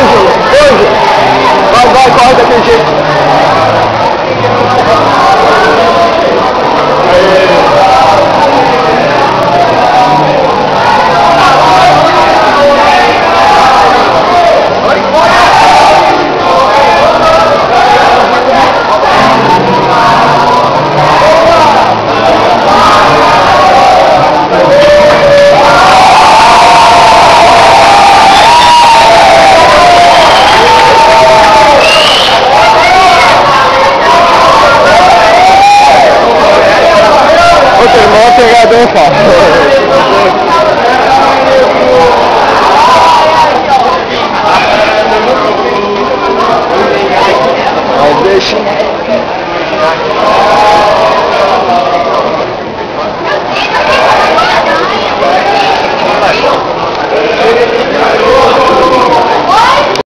gol. Opa!